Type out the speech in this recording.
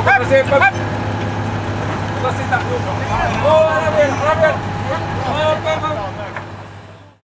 Kasi pag... Kasi takbo. Oh, Arabel, Arabel. Oh, come.